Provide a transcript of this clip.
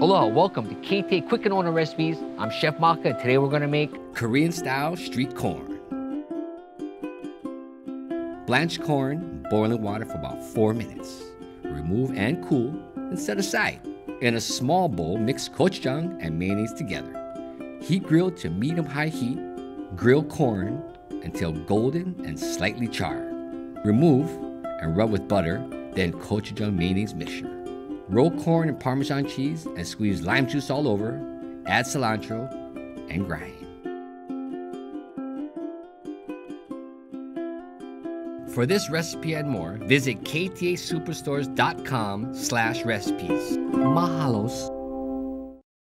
Aloha, welcome to KTA Quick and 'Ono Recipes. I'm Chef Maka, and today we're gonna make Korean style street corn. Blanch corn in boiling water for about four minutes. Remove and cool and set aside. In a small bowl, mix gochujang and mayonnaise together. Heat grill to medium high heat. Grill corn until golden and slightly charred. Remove and rub with butter, then gochujang mayonnaise mixture. Roll corn and Parmesan cheese and squeeze lime juice all over. Add cilantro and grind. For this recipe and more, visit ktasuperstores.com slash recipes. Mahalos.